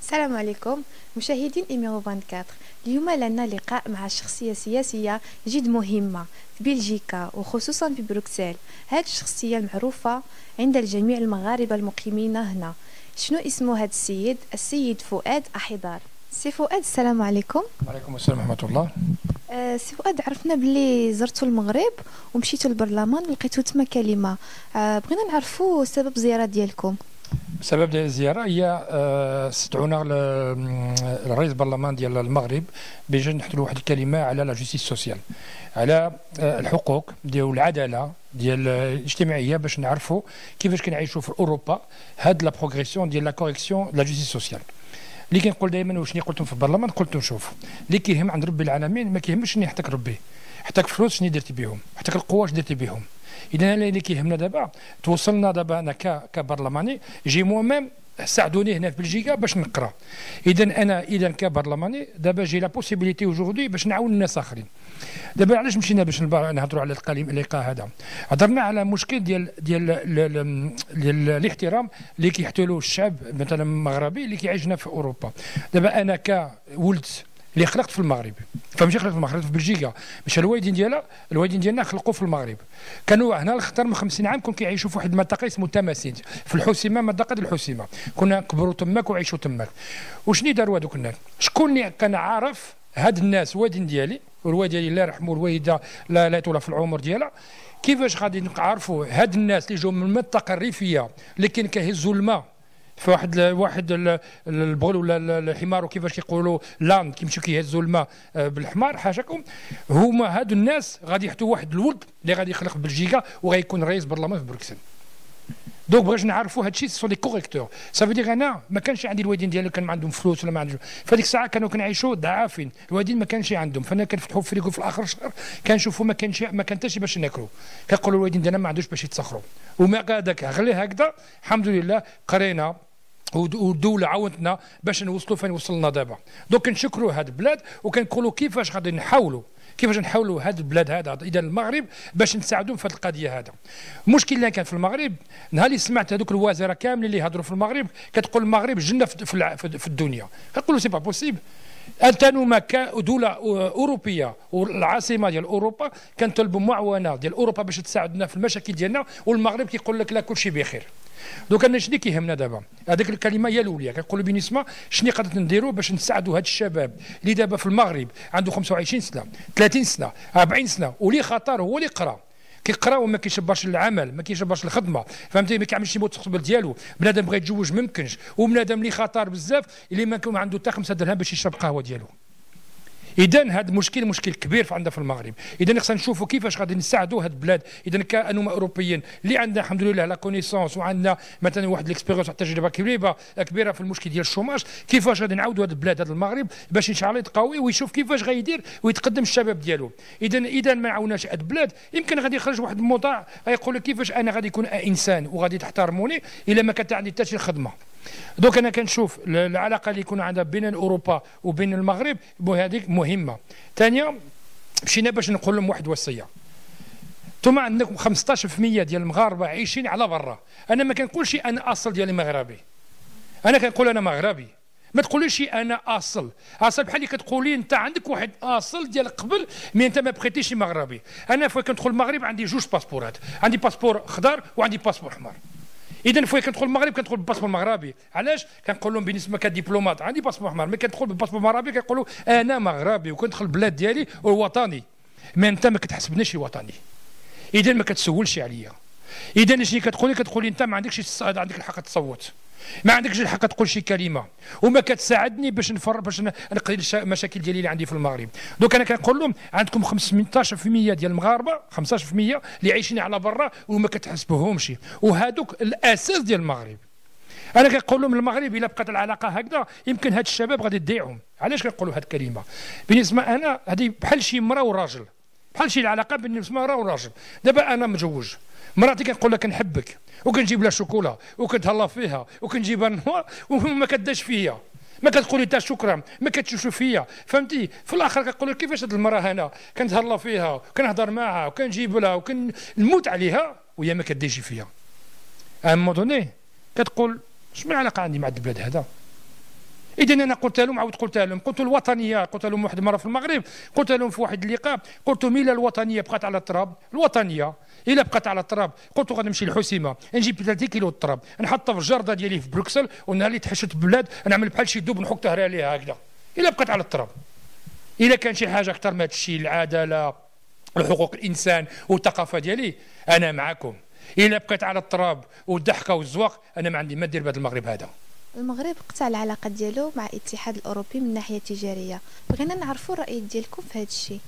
السلام عليكم. مشاهدين إيميرو 24 اليوم لنا لقاء مع شخصية سياسية جد مهمة في بلجيكا وخصوصا في بروكسل. هذه الشخصية المعروفة عند الجميع المغاربة المقيمين هنا. شنو اسمه هذا السيد؟ السيد فؤاد أحضار. سي فؤاد السلام عليكم. وعليكم السلام ورحمة الله. آه سي فؤاد عرفنا بلي زرتوا المغرب ومشيتوا للبرلمان ولقيتوا تما كلمة. آه بغينا نعرفوا سبب الزيارة ديالكم. السبب ديال الزيارة هي آه، استدعونا الرئيس البرلمان ديال المغرب باش له واحد الكلمة على la justice sociale على آه، الحقوق ديال العدالة ديال الاجتماعية باش نعرفوا كيفاش كنعيشوا في أوروبا هاد la progression ديال la correction la justice sociale اللي كنقول دائما وشني قلتهم في البرلمان قلت شوف اللي كيهم عند ربي العالمين ما كيهمش شنو يعطيك ربي. حتى فلوس شنو درتي بهم حتى القوة شنو درتي بهم اذا اللي كيهمنا دابا. توصلنا دابا أنا كبرلماني. j'ai moi-même ساعدوني هنا في بلجيكا باش نقرا. اذا أنا إذا كبرلماني دابا j'ai la possibilité aujourd'hui باش نعاون الناس آخرين. دابا علاش مشينا باش نهضروا على اللقاء هذا؟ هضرنا على مشكل ديال ديال ديال الاحترام اللي كيحتلوا الشعب مثلا المغربي اللي كيعيشنا في أوروبا. دابا أنا كولد اللي خلقت في المغرب. فماشي خلقت في المغرب في بلجيكا. مش الوالدين ديالها؟ الوالدين ديالنا خلقوا في المغرب. كانوا هنا أكثر من 50 عام كانوا كيعيشوا في واحد المنطقة اسمه تماسين في الحسيمه منطقة الحسيمه كنا كبروا تماك وعيشوا تماك. وشنو داروا هذوك الناس شكون اللي كان عارف هاد الناس الوالدين ديالي؟ والوالد ديالي الله يرحمه الوالده لا لا يطول في العمر ديالها. كيفاش غادي نعرفوا هاد الناس اللي جاوا من المنطقة الريفية اللي كان كيهزوا الماء في واحد واحد البغل ولا الحمار وكيفاش كيقولوا لاند كيمشيو كيهزوا الماء آه، بالحمار حاشاكم. هما هادو الناس غادي يحطوا واحد الولد اللي غادي يخلق بلجيكا وغيكون رئيس برلمان في بروكسل. دونك بغيت نعرفوا هادشي سو دي كوريكتور سافو دير أنا ما كانش عندي الوالدين ديالي كان عندهم فلوس ولا ما عندهم فديك الساعة كانوا كنعيشوا ضعافين. الوالدين ما كانش عندهم. فأنا كنفتحوا فريكو في اخر الشهر كنشوفوا ما كانش ما كان حتى باش ناكلوا كنقولوا الوالدين ديالنا ما عندوش باش يتسخروا وما هذاك غير هكذا. الحمد لله قرينا والدولة عاونتنا باش نوصلوا فين وصلنا دابا. donc نشكروا هاد البلاد وكنقولوا كيفاش غادي نحاولوا كيفاش نحاولوا هاد البلاد هذا إذا المغرب باش نساعدهم في هذه القضية هذا. المشكل اللي كان في المغرب نهار اللي سمعت هذوك الوزراء كاملين اللي يهضروا في المغرب كتقول المغرب جنة في الدنيا. كنقولوا c'est pas possible انت نوما دولة أوروبية والعاصمة ديال أوروبا كنطلبوا معاونه ديال أوروبا باش تساعدنا في المشاكل ديالنا والمغرب كيقول لك لا كل شيء بخير. دوك أنا شنو كيهمنا دابا؟ هذيك الكلمة هي الأولى كنقولوا بنسمة شنو قدرت نديروا باش نساعدوا هاد الشباب اللي دابا في المغرب عنده 25 سنة 30 سنة 40 سنة ولي خطر هو اللي قرا. كيقرا وما كيشبرش العمل ما كيشبرش الخدمة. فهمتي؟ ما كيعملش المستقبل ديالو بنادم بغى يتزوج ما يمكنش وبنادم اللي خطر بزاف اللي ما عنده حتى 5 درهم باش يشرب قهوة ديالو. اذا هذا المشكل مشكل كبير في عندنا في المغرب. اذا خصنا نشوفوا كيفاش غادي نساعدوا هذه البلاد. اذا كانوا أوروبيين اللي عندنا الحمد لله la connaissance وعندنا مثلا واحد ال expérience تجربة كبيرة كبيرة في المشكل ديال ال chômage. كيفاش غادي نعاودوا هذه البلاد هذا المغرب باش إن شاء الله يتقوي ويشوف كيفاش غيدير ويتقدم الشباب ديالو. اذا إذا ما عاوناش هذه البلاد يمكن غادي يخرج واحد الموضوع غيقول لك كيفاش أنا غادي يكون إنسان وغادي تحترموني إلا ما كانت عندي حتى شي خدمة. دوك أنا كنشوف العلاقة اللي يكون عندها بين اوروبا وبين المغرب هذيك مهمة. ثانيا مشينا باش نقول لهم واحد وصية. ثم عندكم 15% ديال المغاربة عايشين على برا. أنا ما كنقولش أنا أصل ديالي مغربي أنا كنقول أنا مغربي. ما تقوليش أنا أصل. أصل بحال اللي كتقولي أنت عندك واحد أصل ديال قبل مي أنت ما بقيتيش مغربي. أنا فوا كندخل المغرب عندي جوج باسبورات. عندي باسبور خضر وعندي باسبور احمر اذا فوي كندخل المغرب كندخل بالباسبور المغربي. علاش؟ كنقول لهم بالنسبة ك diplomate عندي باسبور أحمر. ملي كندخل بالباسبور المغربي كيقولوا أنا مغربي وكندخل البلاد ديالي ووطني ما أنت ما كتحسبنيش وطني. اذا ما كتسولش عليا. اذا شنو كتقولي كتقولي أنت ما عندكش عندك الحق تصوت ما عندكش الحق تقول شي كلمة وما كتساعدني باش نفر باش نقضي المشاكل ديالي اللي عندي في المغرب. دوك أنا كنقول لهم عندكم 15% ديال المغاربة 15% اللي عايشين على برا وما كتحسبوهمش. وهذوك الأساس ديال المغرب. أنا كنقول لهم المغرب إلا بقات العلاقة هكذا يمكن هاد الشباب غادي تضيعهم علاش كنقولوا هاد الكلمة؟ بالنسبة أنا هذه بحال شي مراه وراجل. بحال شي العلاقة بين المراه والراجل دابا أنا متزوج. مراتي كنقول لها كنحبك وكنجيب لها شوكولا وكنتهلا فيها وكنجيبها النهار وما كداش فيا. ما كتقولي حتى شكرا ما كتشوفوا فيا. فهمتي؟ في الآخر كنقول لك كيفاش هذه المرأة هنا؟ كنتهلا فيها وكنهضر معها وكنجيب لها وكنموت عليها ويا ما كديجي فيها un moment donné كتقول شنو العلاقة عندي مع البلاد هذا؟ اذا أنا قلت لهم عاود قلت لهم. قلت الوطنية قلت لهم واحد المره في المغرب قلت لهم في واحد اللقاء. قلت لهم الوطنية بقات على التراب. الوطنية إلا بقات على التراب. قلت غادي نمشي للحسيمه نجيب 30 كيلو التراب. نحطها في الجردة ديالي في بروكسل ونهار اللي تحشت بلاد نعمل بحال شي دوب نحك ظهري عليها هكذا. إلا بقات على التراب. إلا كان شي حاجة أكثر من هذا العدالة حقوق الإنسان والثقافة ديالي أنا معكم. إلا بقيت على التراب والضحكة والزواق أنا ما عندي ما ندير بهذا المغرب هذا. المغرب قطع العلاقات ديالو مع الاتحاد الأوروبي من ناحية تجارية. بغينا نعرفوا الرأي ديالكم في هذا الشيء.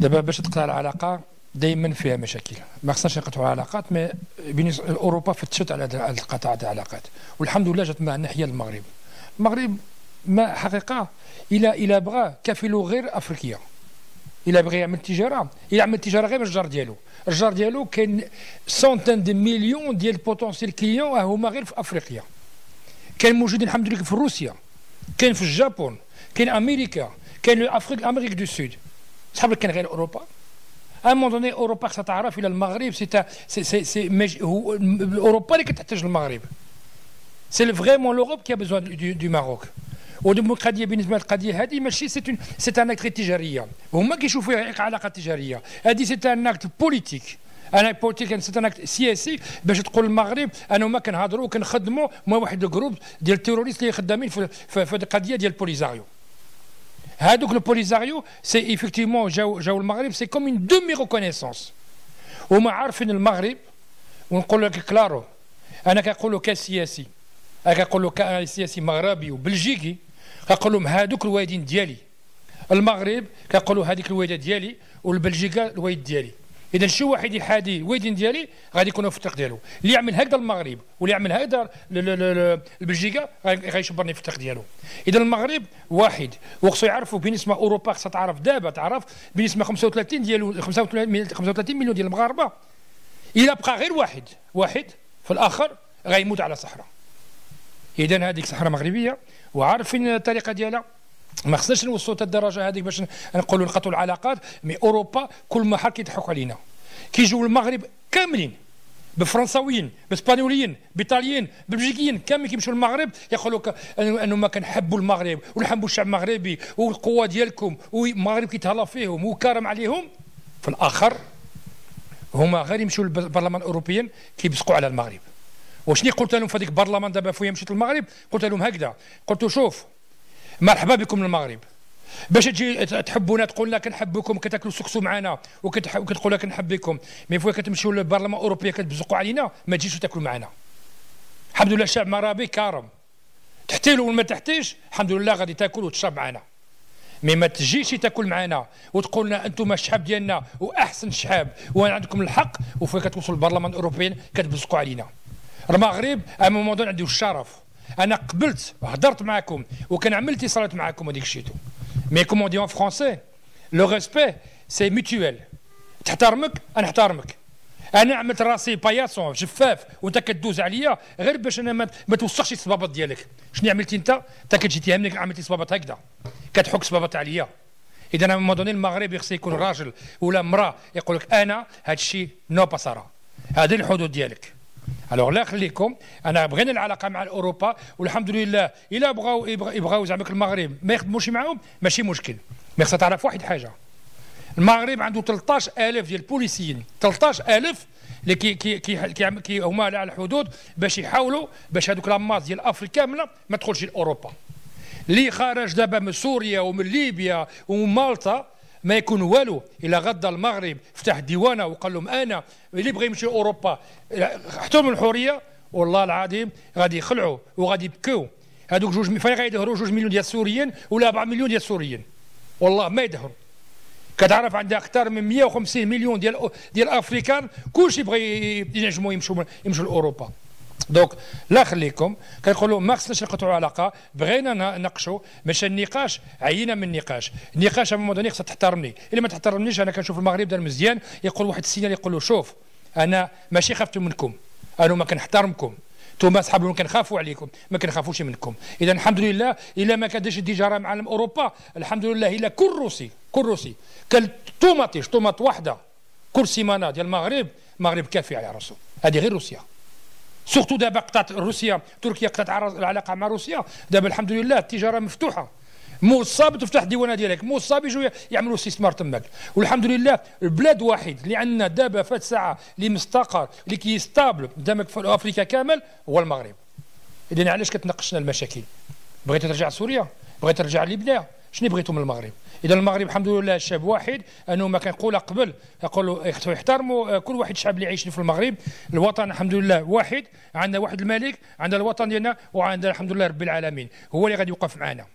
دابا باش تقطع العلاقة دائما فيها مشاكل. ما خصناش نقطعوا العلاقات مي اوروبا فتشت على قطع العلاقات. والحمد لله جات مع ناحيه المغرب. المغرب ما حقيقة إلى إلى بغى كفيلو غير أفريقيا. إلا بغى يعمل تجارة يعمل تجارة غير الجار ديالو. الجار ديالو كاين centaines de millions ديال potentiels clients هما غير في افريقيا كاين موجودين الحمد لله في روسيا كاين في الجابون كاين أمريكا كاين افريقيا Amérique du Sud صحاب كاين غير اوروبا à un moment donné اوروبا خصها تعرف إلى المغرب سي سي سي هو اوروبا اللي كتحتاج المغرب c'est vraiment l'Europe qui a besoin de والديمقراطيه بالنسبة للقضية هذه ماشي c'est c'est un acte تجاريه هما كيشوفوا علاقة تجاريه هذه c'est un acte politique أنا politique c'est un acte سياسي باش تقول المغرب أنا هما كنهضروا وكنخدموا مع واحد الجروب ديال ال terroristes اللي خدامين في, في, في القضية ديال البوليزاريو هذوك البوليزاريو c'est effectivement جاو جاو المغرب c'est comme une demi-reconnaissance هما عارفين المغرب ونقول لك claro أنا كنقولوا كسياسي. أنا كنقولوا كسياسي مغربي وبلجيكي. كنقول لهم هادوك الوالدين ديالي. المغرب كنقولوا هذيك الوالده ديالي والبلجيكا الوالد ديالي. اذا شي واحد يحادي الوالدين ديالي غادي يكونوا في الطريق ديالو اللي يعمل هكذا المغرب واللي يعمل هكذا البلجيكا غيشبرني في الطريق ديالو اذا المغرب واحد وخصو يعرفوا بالنسبة أوروبا خصها تعرف دابا تعرف بالنسبة 35 ديال 35 مليون ديال المغاربة. إلا بقى غير واحد واحد في الآخر غيموت على صحراء. اذا هذيك صحراء مغربية وعارفين الطريقة ديالها. ما خصناش نوصلوا حتى الدرجة هذيك باش نقولوا نقطعوا العلاقات مي أوروبا كل ما حد كيضحكوا علينا. كيجيو المغرب كاملين بفرنساويين بإسبانيوليين بإيطاليين بلجيكيين كامل كيمشيو للمغرب يقولوا انه ما كنحبوا المغرب ونحبوا الشعب المغربي والقوة ديالكم والمغرب كيتهلا فيهم وكرم عليهم. في الآخر هما غير يمشيو للبرلمان الأوروبيين كيبصقوا على المغرب. وشني قلت لهم في هذيك البرلمان دابا فويا مشيت للمغرب؟ قلت لهم هكذا. قلت شوف مرحبا بكم للمغرب. باش تجي تحبونا تقول لنا كنحبكم كتاكلوا السكسو معنا وكتقول كنحب بكم. mais فوا كتمشيو للبرلمان الاوروبي كتبزقوا علينا ما تجيش تاكلوا معنا الحمد لله الشعب المغربي كارم تحتي ولا ما تحتيش؟ الحمد لله غادي تاكل وتشرب معنا mais ما تجيش تاكل معنا وتقول لنا أنتم الشعب ديالنا وأحسن شعب وعندكم الحق. وفوا كتوصلوا للبرلمان الاوروبي كتبزقوا علينا. المغرب à un moment donné عندي الشرف؟ أنا قبلت هضرت معكم وكان عملت اتصالات معكم هذيك الشيء mais comme on dit en français le respect c'est mutuel تحترمك أنا نحترمك أنا عملت راسي paillasson جفاف وانت كدوز عليا غير باش أنا ما توسخش الصبابط ديالك. شنو عملتي أنت؟ انت كتجي تهمني عملتي صبابط هكذا. كتحك صبابط عليا. إذا à un moment donné المغرب خصو يكون راجل ولا امرأة يقول لك أنا هذا الشيء no pasará هذه الحدود ديالك. alors لا خليكم انا بغينا العلاقه مع اوروبا والحمد لله الا بغاو يبغاو زعما المغرب ما يخدموش معاهم ماشي مشكل mais خصها تعرف واحد حاجة المغرب عنده 13000 ديال البوليسيين. 13000 اللي كي كي كي, كي هما على الحدود باش يحاولوا باش هذوك la masse ديال أفريقيا كاملة ما تدخلش لأوروبا. اللي خارج دابا من سوريا ومن ليبيا ومن مالطا ما يكون والو. الا غدا المغرب فتح ديوانه وقال لهم أنا اللي بغى يمشي أوروبا. احترموا الحريه والله العظيم غادي يخلعوا وغادي يبكوا. هذوك جوج فين غيدهروا جوج مليون ديال السوريين ولا 4 مليون ديال السوريين. والله ما يدهروا. كتعرف عندها أكثر من 150 مليون ديال ديال ال africains كلشي بغى ينجموا يمشوا يمشوا لأوروبا. donc لا خليكم كنقولوا ما خصناش نقطعوا علاقه بغينا نناقشوا ماشي النقاش عينا من النقاش. النقاش à un moment donné خصها تحترمني. إلا ما تحترمنيش أنا كنشوف المغرب دار مزيان يقول واحد ال signal يقول له شوف أنا ماشي خفت منكم. أنا ما كنحترمكم. أنتم اصحاب كنخافوا عليكم ما كنخافوش منكم. إذا الحمد لله إلا ما كادش التجاره مع أوروبا الحمد لله إلا كل روسي كل روسي. كل طوماطيش طوماط واحدة. كل سيمانة ديال المغرب المغرب كافي على راسو. هذه غير روسيا. سورتو دابا قطعت روسيا تركيا قطعت العلاقة مع روسيا. دابا الحمد لله التجارة مفتوحة. موصى تفتح الديوانه ديالك. موصى بيجوا يعملوا استثمار تماك. والحمد لله البلاد واحد اللي عندنا دابا فات ساعه اللي مستقر اللي كيستابل قدامك في أفريقيا كامل هو المغرب. اذا علاش كتناقشنا المشاكل؟ بغيت ترجع سوريا؟ بغيت ترجع ليبيا شنو بغيتوا من المغرب؟ إذا المغرب الحمد لله شعب واحد أنه ما كنقولها قبل يقولوا يحترموا كل واحد الشعب اللي عايشين في المغرب. الوطن الحمد لله واحد عندنا واحد الملك عندنا الوطن ديالنا وعندنا الحمد لله رب العالمين. هو اللي غادي يوقف معنا.